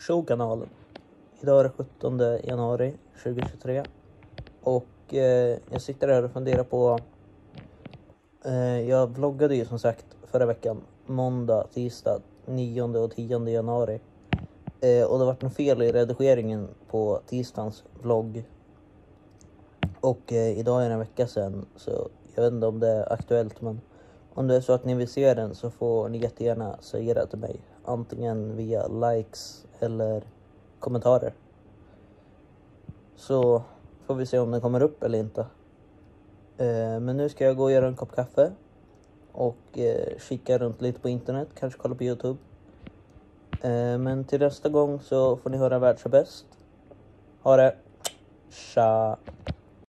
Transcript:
Showkanalen. Idag är det 17 januari 2023 och eh, jag sitter här och funderar på... Eh, jag vloggade ju som sagt förra veckan, måndag, tisdag, 9 och 10 januari. Eh, och det var något fel i redigeringen på tisdagens vlogg. Och eh, idag är det en vecka sedan så jag vet inte om det är aktuellt men om det är så att ni vill se den så får ni jättegärna säga det till mig. Antingen via likes eller kommentarer. Så får vi se om den kommer upp eller inte. Eh, men nu ska jag gå och göra en kopp kaffe. Och eh, kika runt lite på internet, kanske kolla på Youtube. Eh, men till nästa gång så får ni höra världsbäst. Ha det! Tja!